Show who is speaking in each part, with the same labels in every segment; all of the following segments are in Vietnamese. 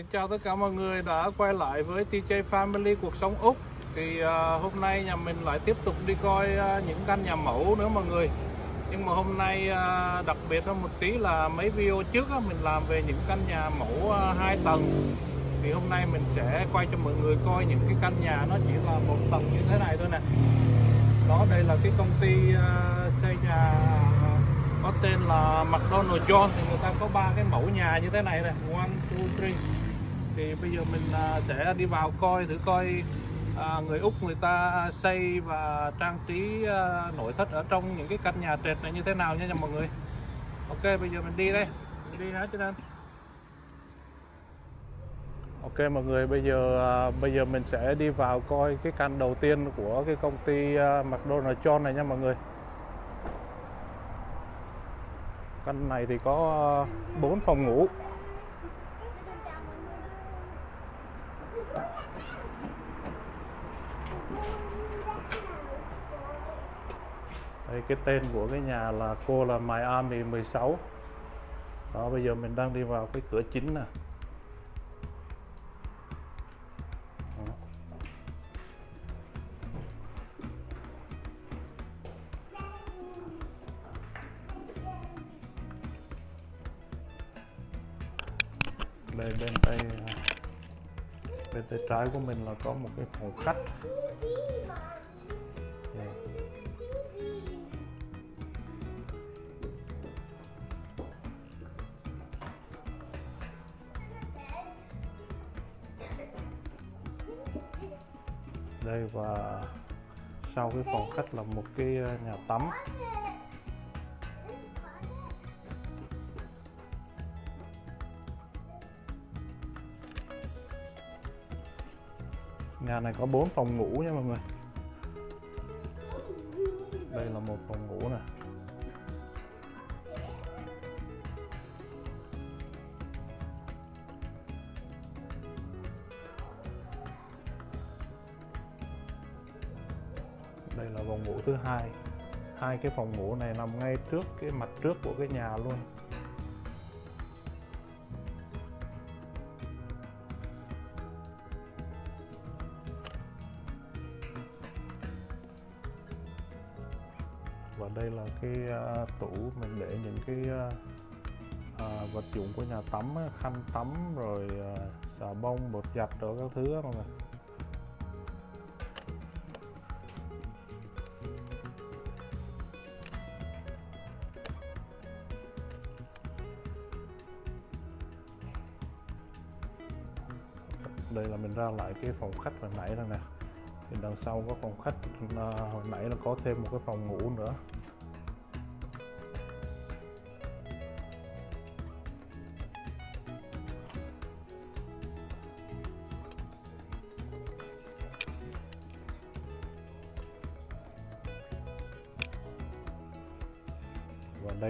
Speaker 1: Xin chào tất cả mọi người đã quay lại với TJ Family cuộc sống Úc. Thì uh, hôm nay nhà mình lại tiếp tục đi coi uh, những căn nhà mẫu nữa mọi người. Nhưng mà hôm nay uh, đặc biệt hơn một tí là mấy video trước uh, mình làm về những căn nhà mẫu uh, 2 tầng. Thì hôm nay mình sẽ quay cho mọi người coi những cái căn nhà nó chỉ là một tầng như thế này thôi nè. Đó đây là cái công ty uh, xây nhà có tên là McDonald John thì người ta có ba cái mẫu nhà như thế này này one two three thì bây giờ mình à, sẽ đi vào coi thử coi à, người úc người ta xây và trang trí à, nội thất ở trong những cái căn nhà trệt này như thế nào nha mọi người. Ok, bây giờ mình đi đây. Mình đi hả cho anh? Ok mọi người, bây giờ bây giờ mình sẽ đi vào coi cái căn đầu tiên của cái công ty McDonald John này nha mọi người. Căn này thì có 4 phòng ngủ. Đây, cái tên của cái nhà là cô là Miami 16 đó bây giờ mình đang đi vào cái cửa chính nè. Đây bên tay bên tay trái của mình là có một cái phòng khách. Và sau cái phòng khách là một cái ờ, nhà tắm. Nhà này có 4 phòng ngủ nha mọi người. Đây là một phòng ngủ nè. Hai cái phòng ngủ này nằm ngay trước cái mặt trước của cái nhà luôn. Và đây là cái uh, tủ mình để những cái uh, uh, vật dụng của nhà tắm khăn tắm rồi uh, xà bông bột giặt rồi các thứ đó mọi người. Đây là mình ra lại cái phòng khách hồi nãy rồi nè. Thì đằng sau có phòng khách à, hồi nãy là có thêm một cái phòng ngủ nữa.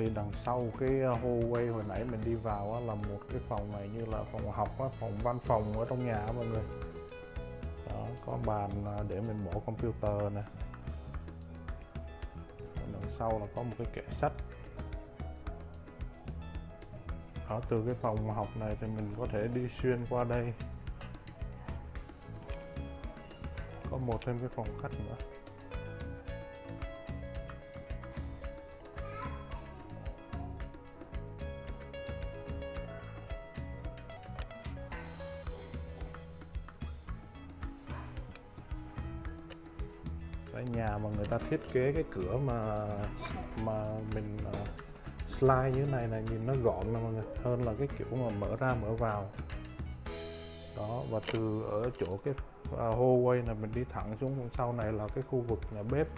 Speaker 1: Đây đằng sau cái ờ, hallway hồi nãy mình đi vào á, là một cái phòng này như là phòng học á, phòng văn phòng ở trong nhà á mọi người. Đó có bàn ờ, để mình mở computer nè. Đằng sau là có một cái kệ sách. Ở từ cái phòng học này thì mình có thể đi xuyên qua đây. Có một thêm cái phòng khách nữa. Cái nhà mà người ta thiết kế cái cửa mà mà mình uh, slide như thế này này nhìn nó gọn nè mọi người hơn là cái kiểu mà mở ra mở vào. Đó và từ ở chỗ cái uh, hallway này mình đi thẳng xuống phần sau này là cái khu vực nhà bếp.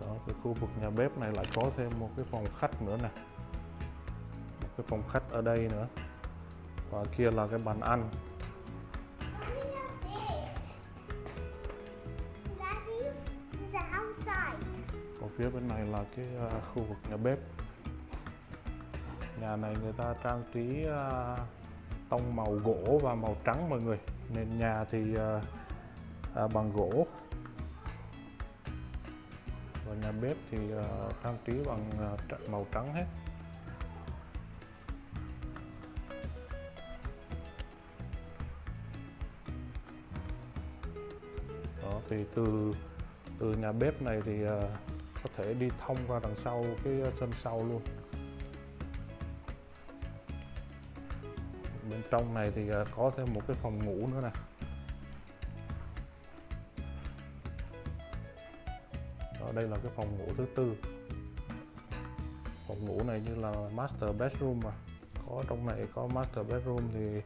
Speaker 1: Đó cái khu vực nhà bếp này lại có thêm một cái phòng khách nữa nè. Một cái phòng khách ở đây nữa và kia là cái bàn ăn.
Speaker 2: Ở
Speaker 1: còn phía bên này là cái à, khu vực nhà bếp. Nhà này người ta trang trí à, tông màu gỗ và màu trắng mọi người. Nền nhà thì à, bằng gỗ. Và nhà bếp thì trang trí bằng màu trắng hết. Thì từ từ nhà bếp này thì à, có thể đi thông qua đằng sau cái à, sân sau luôn. Bên trong này thì à, có thêm một cái phòng ngủ nữa nè. Đó, đây là cái phòng ngủ thứ tư. Phòng ngủ này như là master bedroom mà. Có, trong này có master bedroom thì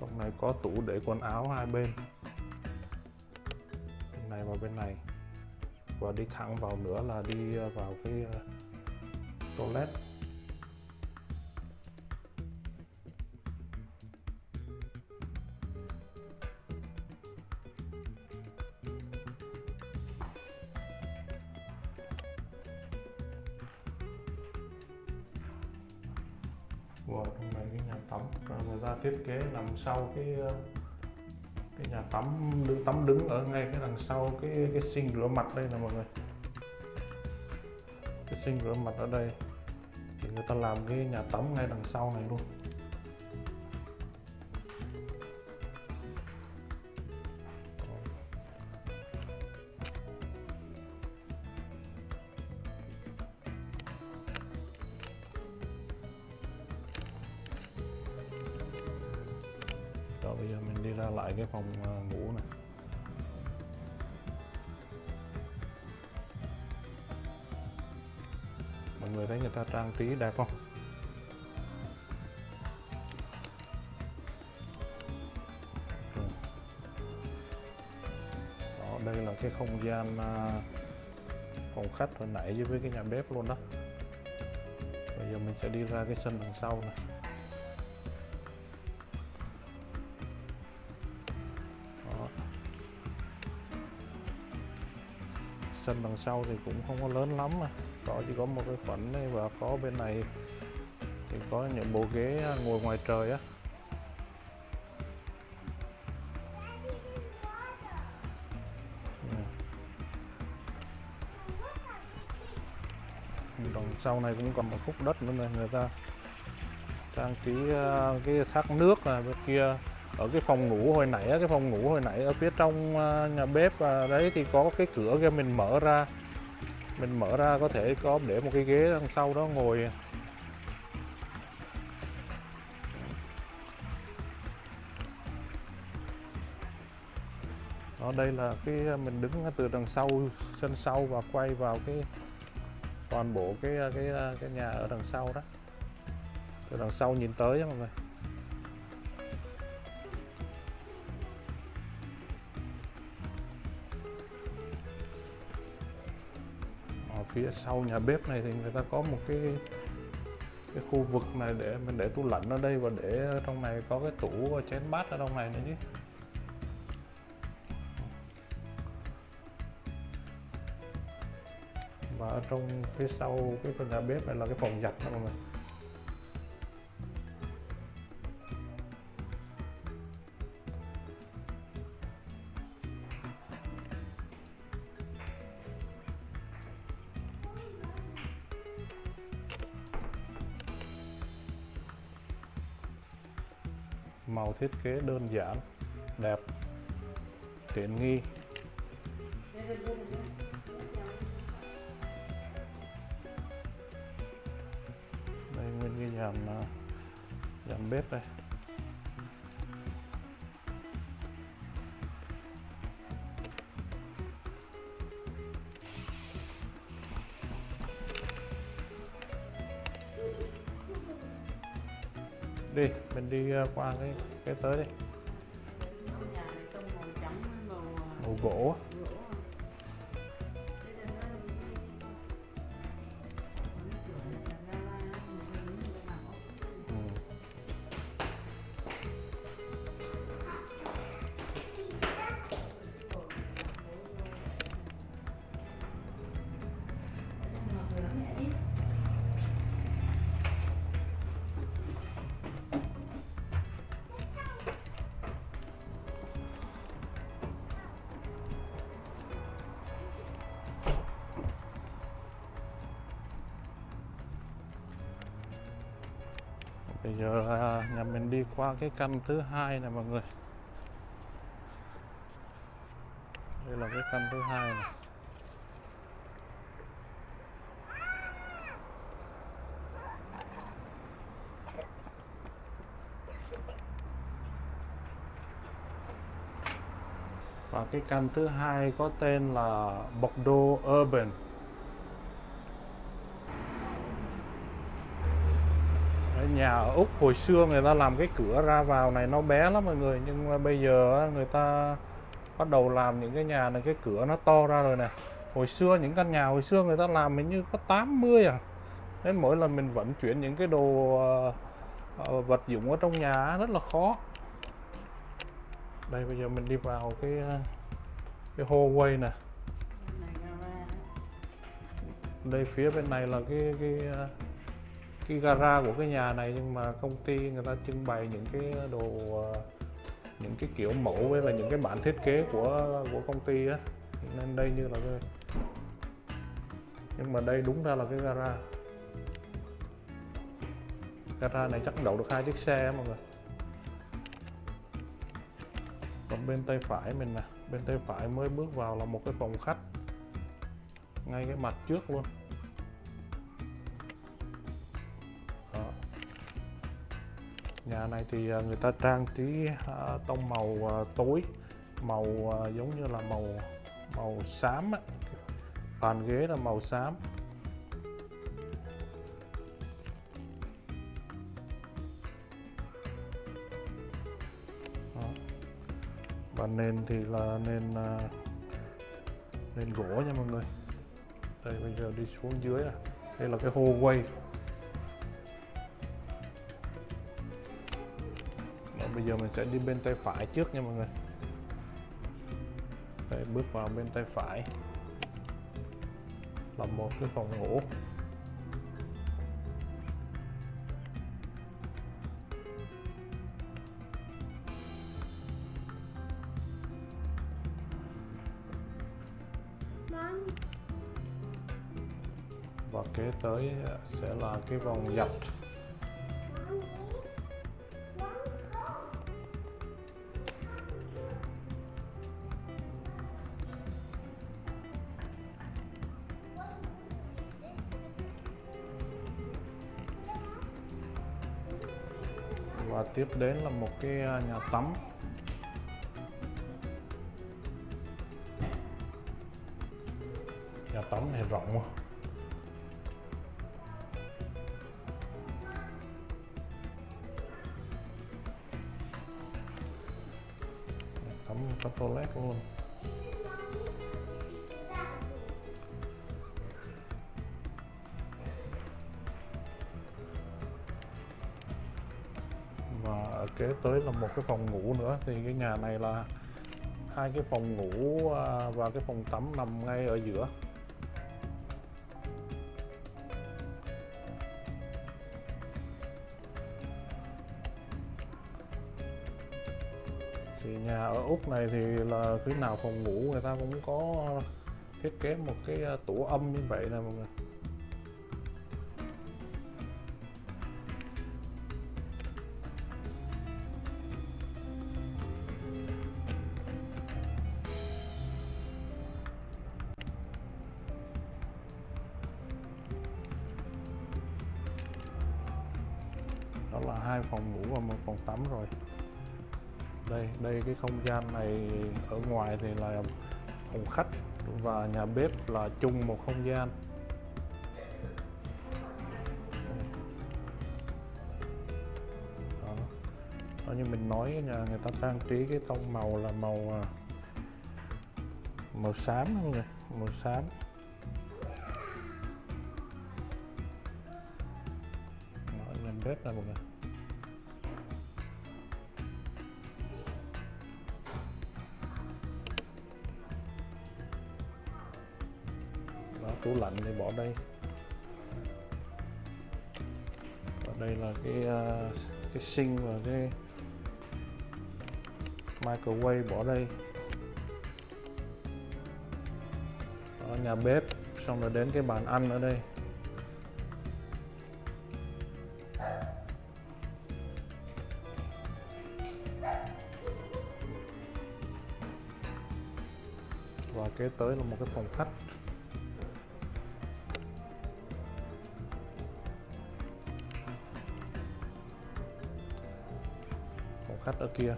Speaker 1: trong này có tủ để quần áo hai bên vào bên này. Và đi thẳng vào nữa là đi ờ, vào cái ờ, toilet. Wow, trong này cái nhà tắm và người ta thiết kế nằm sau cái ờ, nhà tắm đứng tắm đứng ở ngay cái đằng sau cái cái sinh rửa mặt đây nè mọi người. Cái sinh rửa mặt ở đây thì người ta làm cái nhà tắm ngay đằng sau này luôn. Ta đẹp không? Đó, đây là cái không gian à, phòng khách hồi nãy với cái nhà bếp luôn đó Bây giờ mình sẽ đi ra cái sân đằng sau này Đó. sân đằng sau thì cũng không có lớn lắm mà có chỉ có một cái khoản này và có bên này thì có những bộ ghế ngồi ngoài trời á. Ừ. Đằng sau này cũng còn một khúc đất nữa này người ta trang trí ờ, cái thác nước là bên kia. Ở cái phòng ngủ hồi nãy á, cái phòng ngủ hồi nãy ở phía trong ờ, nhà bếp đấy thì có cái cửa kia mình mở ra mình mở ra có thể có để một cái ghế đằng sau đó ngồi. Đó, đây là cái, mình đứng từ đằng sau, sân sau và quay vào cái toàn bộ cái cái cái nhà ở đằng sau đó. Từ đằng sau nhìn tới mọi người. Phía sau nhà bếp này thì người ta có một cái cái khu vực này để mình để tủ lạnh ở đây và để trong này có cái tủ chén bát ở trong này nữa chứ. Và ở trong phía sau cái phần nhà bếp này là cái phòng giặt mọi người. Thiết kế đơn giản đẹp tiện nghi. Đây nguyên cái dàn à, dàn bếp đây. Đi mình đi à, qua cái cái tới đi.
Speaker 3: À,
Speaker 1: màu gỗ qua cái căn thứ hai này mọi người. Đây là cái căn thứ hai này. Và cái căn thứ hai có tên là Bordeaux Urban Đấy, nhà ở Úc hồi xưa người ta làm cái cửa ra vào này nó bé lắm mọi người nhưng mà bây giờ người ta bắt đầu làm những cái nhà này cái cửa nó to ra rồi nè. Hồi xưa những căn nhà hồi xưa người ta làm hình như có 80 à. Nên mỗi lần mình vận chuyển những cái đồ ờ, ờ, vật dụng ở trong nhà rất là khó. Đây bây giờ mình đi vào cái ờ, cái hallway nè. Đây phía bên này là cái cái cái gara của cái nhà này nhưng mà công ty người ta trưng bày những cái đồ ờ, những cái kiểu mẫu với là những cái bản thiết kế của của công ty á. Nên đây như là cái nhưng mà đây đúng ra là cái gara. Gara này chắc đậu được hai chiếc xe á mọi người. Còn bên tay phải mình nè, bên tay phải mới bước vào là một cái phòng khách. Ngay cái mặt trước luôn. Nhà này thì à, người ta trang trí à, tông màu à, tối, màu giống như là màu màu xám á. Bàn ghế là màu xám. Đó. và nền thì là nền nền gỗ nha mọi người. Đây, bây giờ đi xuống dưới là đây là cái hallway. Bây giờ mình sẽ đi bên tay phải trước nha mọi người. Đây bước vào bên tay phải. Là một cái phòng ngủ. Và kế tới sẽ là cái vòng giặt đến là một cái à, nhà tắm. Nhà tắm này rộng quá. Nhà tắm có toilet luôn. Là một cái phòng ngủ nữa. Thì cái nhà này là hai cái phòng ngủ à, và cái phòng tắm nằm ngay ở giữa. Thì nhà ở úc này thì là cái nào phòng ngủ người ta cũng có thiết kế một cái à, tủ âm như vậy nè mọi người. Cái không gian này ở ngoài thì là phòng khách và nhà bếp là chung một không gian. Đó. đó như mình nói nhà người ta trang trí cái tông màu là màu à, màu xám không nhỉ màu xám. Đó, nhà bếp này một người. tủ lạnh để bỏ đây. Và đây là cái uh, cái sinh và cái microwave bỏ đây. Ở nhà bếp xong rồi đến cái bàn ăn ở đây. Và kế tới là một cái phòng khách. Kia.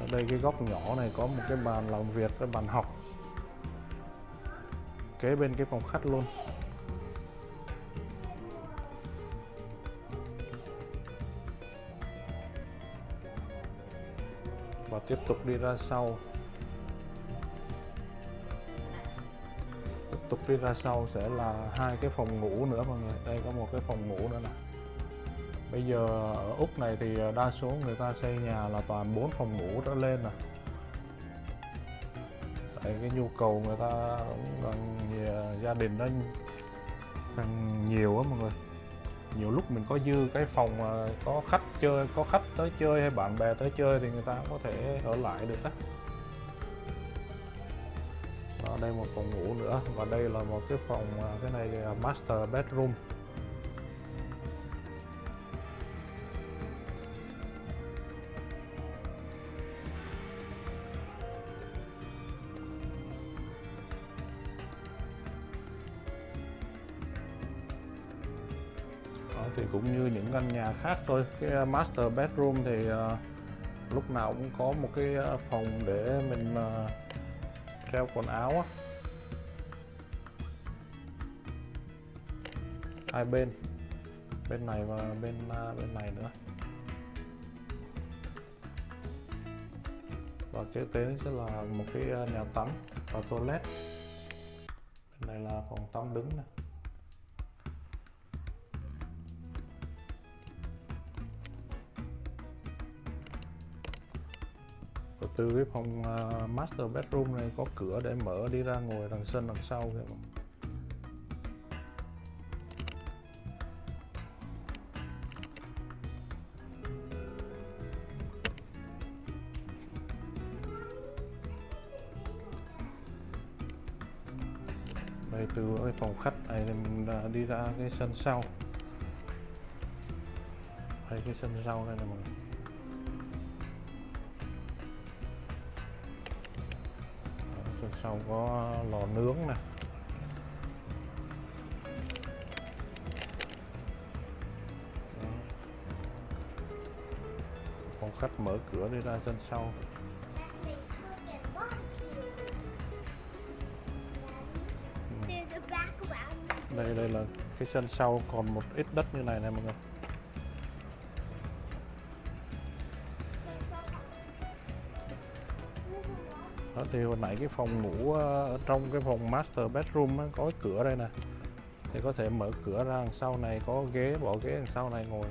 Speaker 1: Ở đây cái góc nhỏ này có một cái bàn làm việc, cái bàn học. Kế bên cái phòng khách luôn. Và tiếp tục đi ra sau. Tiếp tục đi ra sau sẽ là hai cái phòng ngủ nữa mọi người. Đây có một cái phòng ngủ nữa nè bây giờ ở úc này thì ờ, đa số người ta xây nhà là toàn 4 phòng ngủ trở lên nè tại cái nhu cầu người ta cũng gần ờ, gia đình nó càng nhiều á mọi người. Nhiều lúc mình có dư cái phòng mà có khách chơi, có khách tới chơi hay bạn bè tới chơi thì người ta cũng có thể ở lại được á. Đó đây một phòng ngủ nữa. Và đây là một cái phòng ờ, cái này là master bedroom. Thì cũng như những căn nhà khác thôi. Cái ờ, master bedroom thì uh, lúc nào cũng có một cái ờ, phòng để mình uh, treo quần áo á. Hai bên bên này và bên uh, bên này nữa. Và kế đến sẽ là một cái nhà tắm và toilet. Bên này là phòng tắm đứng này từ cái phòng uh, master bedroom này có cửa để mở đi ra ngồi đằng sân đằng sau kìa mọi người. đây từ cái phòng khách này mình đi ra cái sân sau hay cái sân sau đây là mọi Sân sau có lò nướng nè. Con phòng khách mở cửa đi ra sân sau. Đây đây là cái sân sau còn một ít đất như này này mọi người. Đó thì hồi nãy cái phòng ngủ ở trong cái phòng master bedroom ấy, có cái cửa đây nè. Thì có thể mở cửa ra đằng sau này có ghế bỏ ghế đằng sau này ngồi.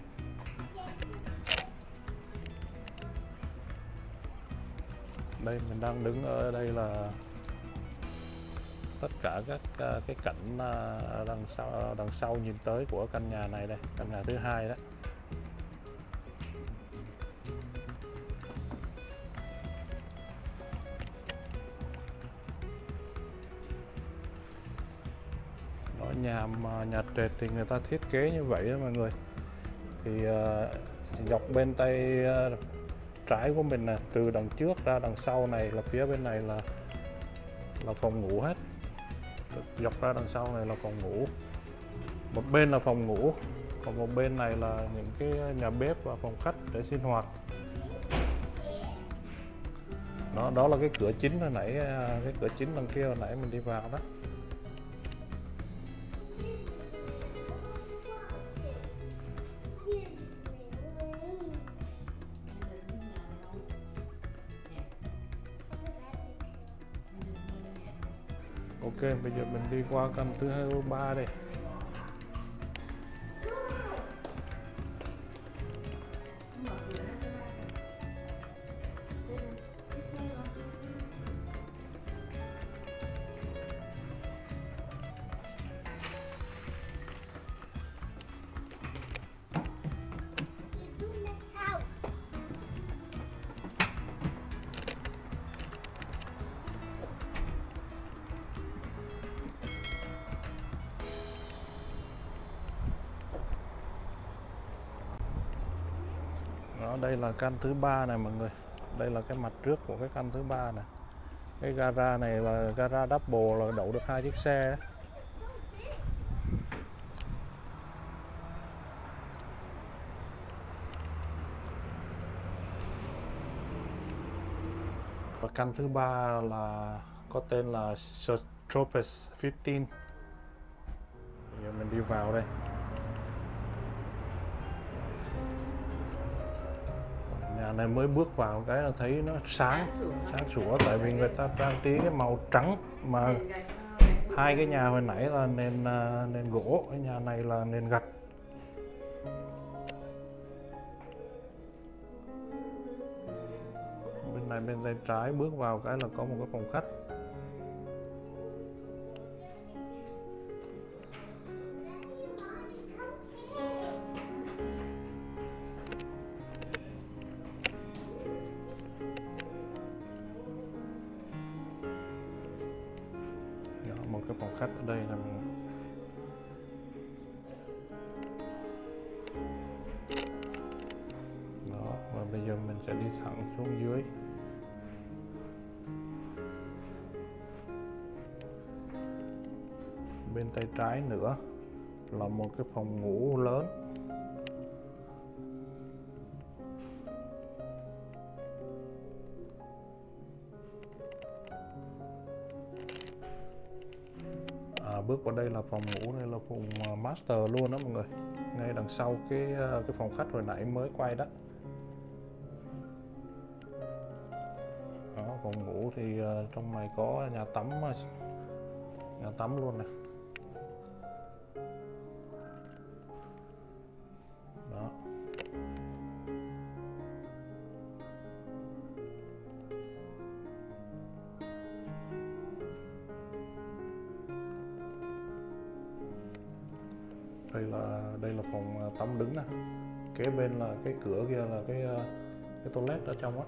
Speaker 1: Đây mình đang đứng ở đây là tất cả các ờ, cái cảnh ờ, đằng sau đằng sau nhìn tới của căn nhà này đây căn nhà thứ hai đó. Nhà mà nhà trệt thì người ta thiết kế như vậy đó mọi người. Thì uh, dọc bên tay uh, trái của mình là từ đằng trước ra đằng sau này là phía bên này là là phòng ngủ hết. Dọc ra đằng sau này là phòng ngủ. Một bên là phòng ngủ còn một bên này là những cái nhà bếp và phòng khách để sinh hoạt. Đó đó là cái cửa chính hồi nãy ờ, cái cửa chính đằng kia hồi nãy mình đi vào đó. Qua cầm thứ hai ba đây. Đây là căn thứ ba này mọi người. Đây là cái mặt trước của cái căn thứ ba này. Cái gara này là gara double là đậu được hai chiếc xe và căn thứ ba là có tên là Tropez 15 giờ mình đi vào đây. Này mới bước vào cái là thấy nó sáng sáng sủa. tại vì người ta trang trí cái màu trắng mà hai cái nhà hồi nãy là nền à, nền gỗ cái nhà này là nền gạch. Bên này bên tay trái bước vào cái là có một cái phòng khách cái nữa là một cái phòng ngủ lớn. À, bước vào đây là phòng ngủ đây là phòng à, master luôn đó mọi người. Ngay đằng sau cái à, cái phòng khách hồi nãy mới quay đó. Đó phòng ngủ thì à, trong này có nhà tắm nhà tắm luôn này. Kế bên là cái cửa kia là cái ờ, cái toilet ở trong á.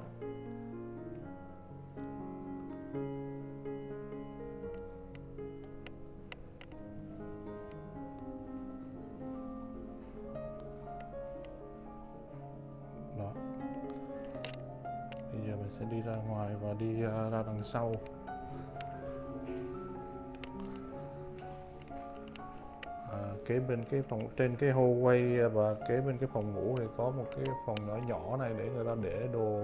Speaker 1: Kế bên cái phòng, trên cái hallway à, và kế bên cái phòng ngủ thì có một cái phòng nhỏ nhỏ này để người ta để đồ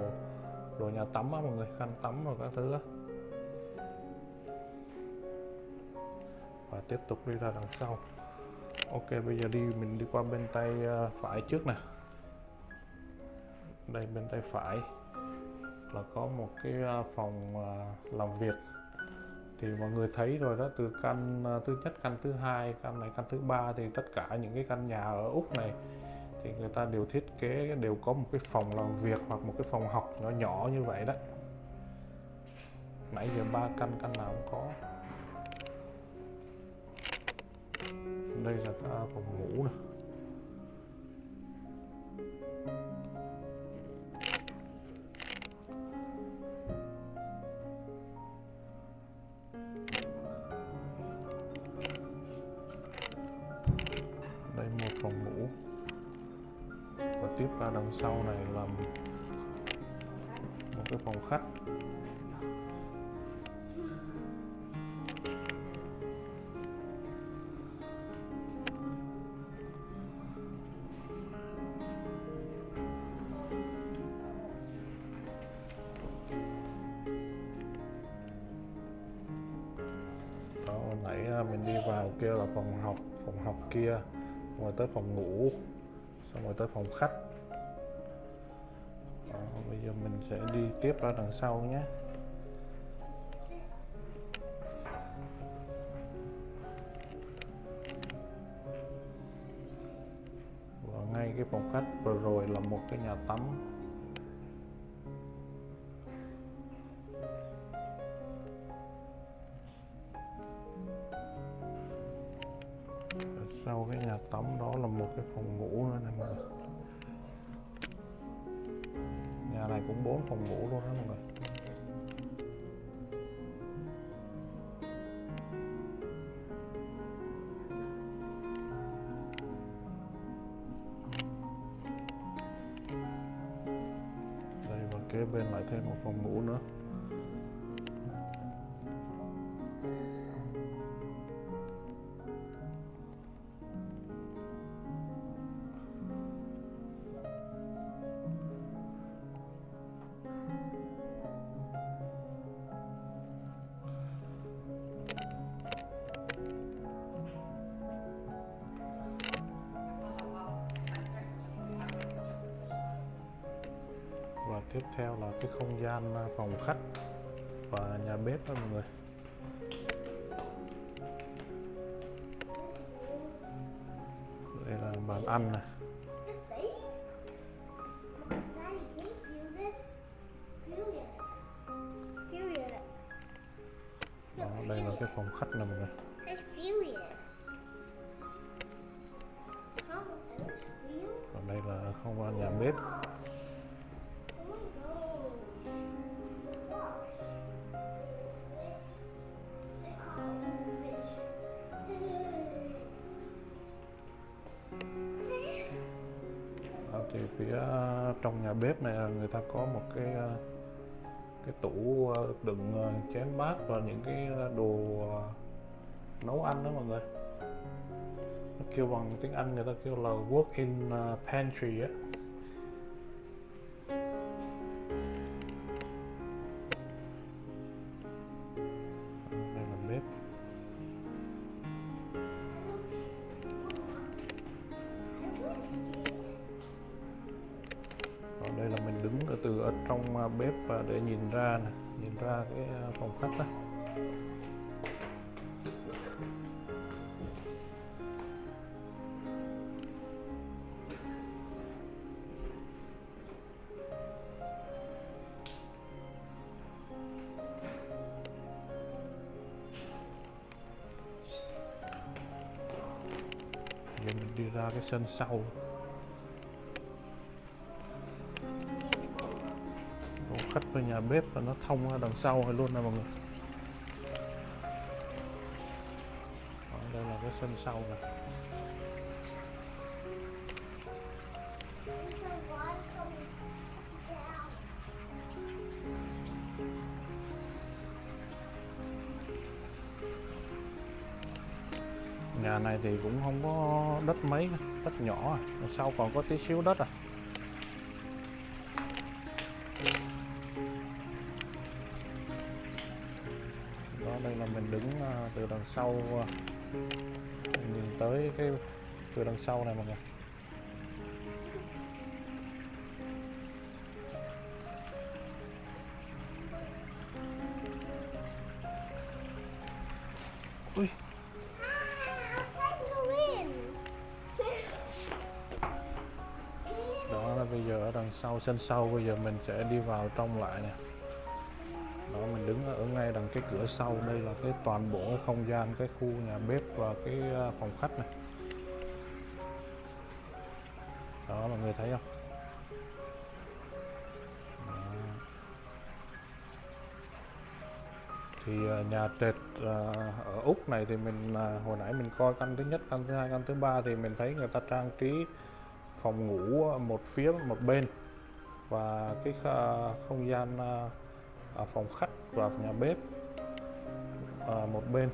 Speaker 1: đồ nhà tắm á, mọi người, khăn tắm và các thứ á. Và tiếp tục đi ra đằng sau. Ok, bây giờ đi, mình đi qua bên tay à, phải trước nè. Đây, bên tay phải là có một cái à, phòng làm việc thì mọi người thấy rồi đó, từ căn à, thứ nhất căn thứ hai, căn này, căn thứ ba thì tất cả những cái căn nhà ở úc này thì người ta đều thiết kế, đều có một cái phòng làm việc hoặc một cái phòng học nhỏ nhỏ như vậy đó. Nãy giờ ba căn căn nào cũng có. Đây là cái phòng ngủ này tiếp ra đằng sau này là một cái phòng khách. Đó, nãy à, mình đi vào kia là phòng học phòng học kia, rồi tới phòng ngủ rồi tới phòng khách. Đó, bây giờ mình sẽ đi tiếp ra đằng sau nhé. Và ngay cái phòng khách vừa rồi là một cái nhà tắm. Nhà này cũng bốn phòng ngủ luôn đó mọi người. Đây, và kế bên lại thêm một phòng ngủ nữa. Theo là cái không gian à, phòng khách và nhà bếp đó mọi người. Đây là bàn ăn này. Đó, đây là cái phòng khách nè mọi người. Còn đây là không gian nhà bếp. Trong nhà bếp này là người ta có một cái à, cái tủ à, đựng à, chén bát và những cái đồ nấu ăn đó mọi người. Nó kêu bằng tiếng Anh, người ta kêu là work in pantry á. Và để nhìn ra nhìn ra cái à, phòng khách đó. Giờ mình đi ra cái sân sau. Cắt khách nhà bếp và nó thông ra đằng sau hay luôn nè mọi người Đó, đây là cái sân sau
Speaker 2: này.
Speaker 1: Nhà này thì cũng không có đất mấy đất nhỏ à. Đằng sau còn có tí xíu đất à đây là mình đứng ờ, từ đằng sau mình nhìn tới cái từ đằng sau này mọi người. Ui. Đó là bây giờ ở đằng sau, sân sau, bây giờ mình sẽ đi vào trong lại nè mình đứng ở ngay đằng cái cửa sau đây là cái toàn bộ cái không gian, cái khu nhà bếp và cái à, phòng khách này. Đó, mọi người thấy không? Đó. thì à, nhà trệt à, ở úc này thì mình hồi nãy mình coi căn thứ nhất, căn thứ hai, căn thứ ba thì mình thấy người ta trang trí phòng ngủ một phía, một bên. Và cái không gian phòng khách vào nhà bếp. À, một bên.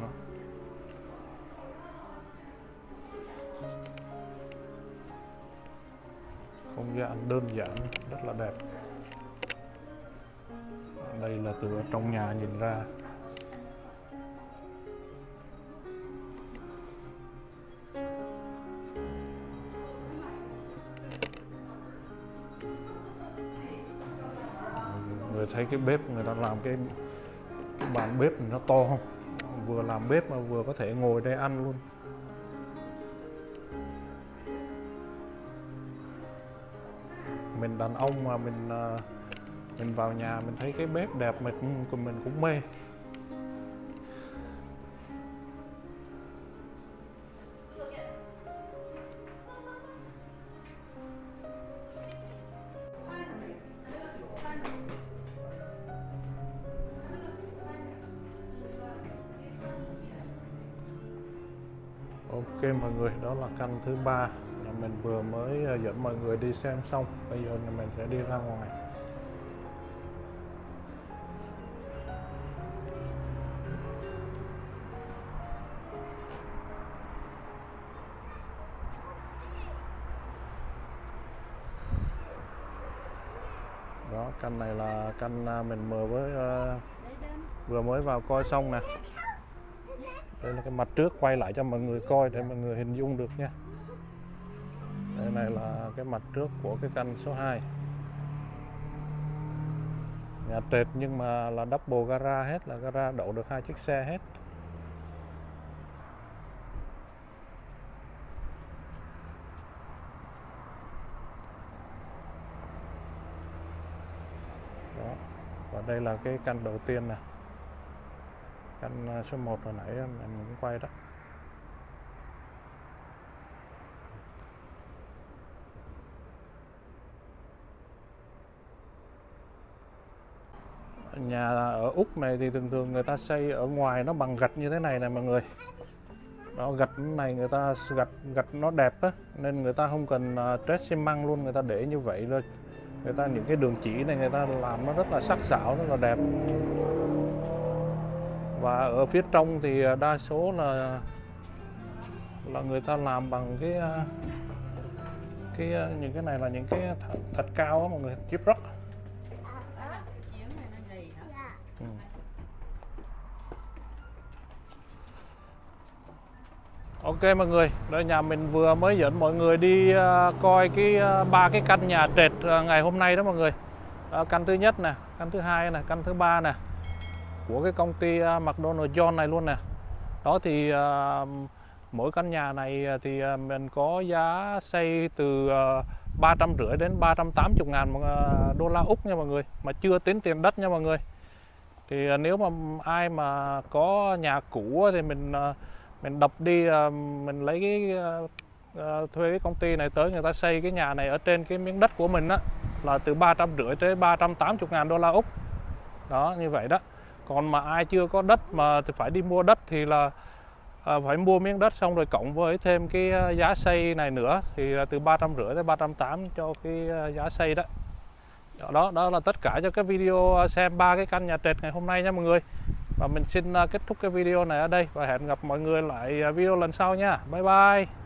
Speaker 1: Đó. không gian đơn giản rất là đẹp. Đây là từ trong nhà nhìn ra. Thấy cái bếp người ta làm cái, cái bàn bếp nó to không? Vừa làm bếp mà vừa có thể ngồi đây ăn luôn. Mình đàn ông mà mình à, mình vào nhà mình thấy cái bếp đẹp mình ừ, cũng mình cũng mê. Ok mọi người, đó là căn thứ ba nhà mình vừa mới à, dẫn mọi người đi xem xong. Bây giờ nhà mình sẽ đi ra ngoài. Đó, căn này là căn à, mình vừa mới uh, à, vừa mới vào coi xong nè đây là cái mặt trước, quay lại cho mọi người coi để mọi người hình dung được nha. Đây này là cái mặt trước của cái căn số 2 nhà trệt nhưng mà là double gara hết, là gara đậu được hai chiếc xe hết. Đó, và đây là cái căn đầu tiên nè căn ờ, số 1 hồi nãy em cũng quay đó. Nhà ở Úc này thì thường thường người ta xây ở ngoài nó bằng gạch như thế này này mọi người. Đó, gạch này người ta gạch gạch nó đẹp á, nên người ta không cần ờ, trét xi măng luôn, người ta để như vậy thôi. Người ta những cái đường chỉ này người ta làm nó rất là sắc sảo, rất là đẹp và ở phía trong thì à, đa số là là người ta làm bằng cái à, cái à, những cái này là những cái thật, thật cao á mọi người chip rock Ừ. Ok mọi người, đây nhà mình vừa mới dẫn mọi người đi coi cái ba cái căn nhà trệt ngày hôm nay đó mọi người. Căn thứ nhất nè, căn thứ hai nè, căn thứ ba nè của cái công ty à, McDonald John này luôn nè. Đó thì à, mỗi căn nhà này à, thì mình có giá xây từ ba trăm rưỡi đến 380 ngàn đô la Úc nha mọi người, mà chưa tính tiền đất nha mọi người. Thì nếu mà ai mà có nhà cũ thì mình mình đập đi mình lấy cái thuê cái công ty này tới người ta xây cái nhà này ở trên cái miếng đất của mình á là từ ba trăm rưỡi tới 380 ngàn đô la Úc. Đó như vậy đó còn mà ai chưa có đất mà thì phải đi mua đất thì là à, phải mua miếng đất xong rồi cộng với thêm cái à, giá xây này nữa thì là từ ba trăm rưỡi tới ba trăm tám cho cái à, giá xây đó. Đó đó là tất cả cho cái video à, xem ba cái căn nhà trệt ngày hôm nay nha mọi người. Và mình xin kết thúc cái video này ở đây và hẹn gặp mọi người lại video lần sau nha. Bye bye.